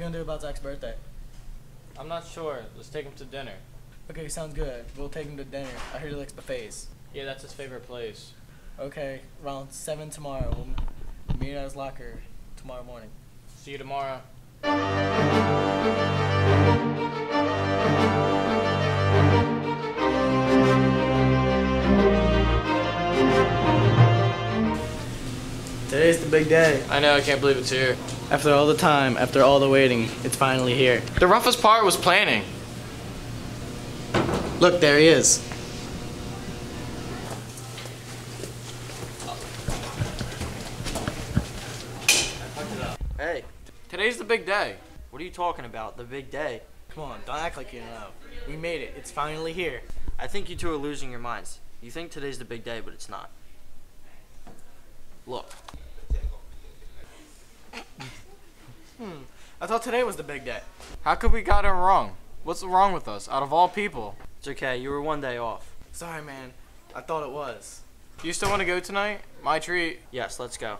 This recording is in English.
How's Zach's birthday? I'm not sure. Let's take him to dinner. Okay, sounds good. We'll take him to dinner. I heard he likes buffets. Yeah, that's his favorite place. Okay, around 7 tomorrow. We'll meet at his locker tomorrow morning. See you tomorrow. Today's the big day. I know, I can't believe it's here. After all the time, after all the waiting, it's finally here. The roughest part was planning. Look, there he is. Hey, Today's the big day. what are you talking about? The big day. Come on, don't act like you know. We made it. It's finally here. I think you two are losing your minds. You think today's the big day, but it's not. Look, hmm. I thought today was the big day. How could we got it wrong? What's wrong with us, out of all people? it's okay. You were one day off. Sorry, man. I thought it was. Do you still want to go tonight? My treat. Yes, let's go.